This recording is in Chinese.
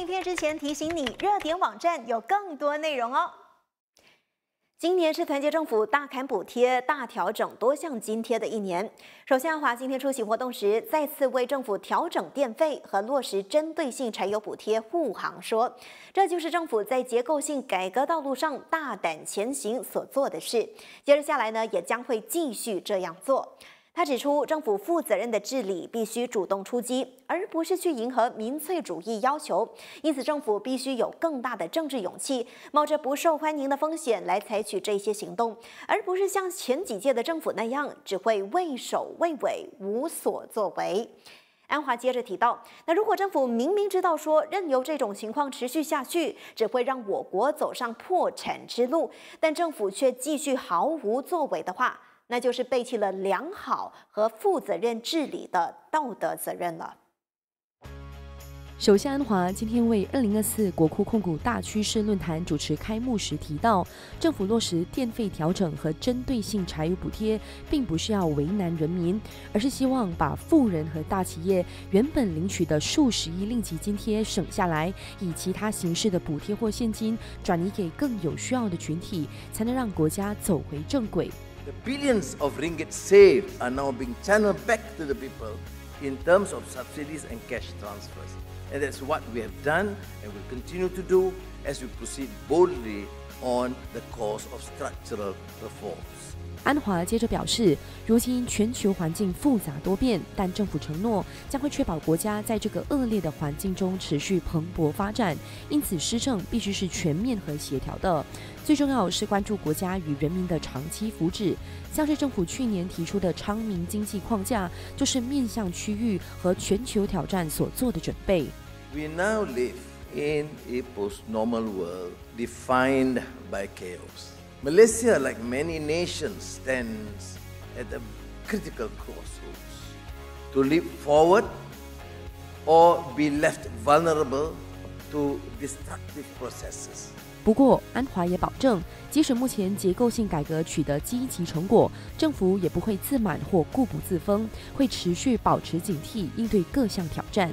影片之前提醒你，热点网站有更多内容哦。今年是团结政府大砍补贴、大调整多项津贴的一年。首相阿华今天出席活动时，再次为政府调整电费和落实针对性柴油补贴护航，说这就是政府在结构性改革道路上大胆前行所做的事。接着下来呢，也将会继续这样做。他指出，政府负责任的治理必须主动出击，而不是去迎合民粹主义要求。因此，政府必须有更大的政治勇气，冒着不受欢迎的风险来采取这些行动，而不是像前几届的政府那样，只会畏首畏尾，无所作为。安华接着提到，那如果政府明明知道说任由这种情况持续下去，只会让我国走上破产之路，但政府却继续毫无作为的话，那就是背弃了良好和负责任治理的道德责任了。首相安华今天为二零二四国库控股大趋势论坛主持开幕时提到，政府落实电费调整和针对性柴油补贴，并不是要为难人民，而是希望把富人和大企业原本领取的数十亿令吉津贴省下来，以其他形式的补贴或现金转移给更有需要的群体，才能让国家走回正轨。The billions of ringgit saved are now being channeled back to the people in terms of subsidies and cash transfers. And that's what we have done and will continue to do as we proceed boldly on the course of structural reforms. 安华接着表示，如今全球环境复杂多变，但政府承诺将会确保国家在这个恶劣的环境中持续蓬勃发展。因此，施政必须是全面和协调的。最重要是关注国家与人民的长期福祉。像是政府去年提出的昌明经济框架，就是面向区域和全球挑战所做的准备。We now live in a post-normal world defined by chaos. Malaysia, like many nations, stands at a critical crossroads to leap forward or be left vulnerable to destructive processes. 不过，安华也保证，即使目前结构性改革取得积极成果，政府也不会自满或固步自封，会持续保持警惕，应对各项挑战。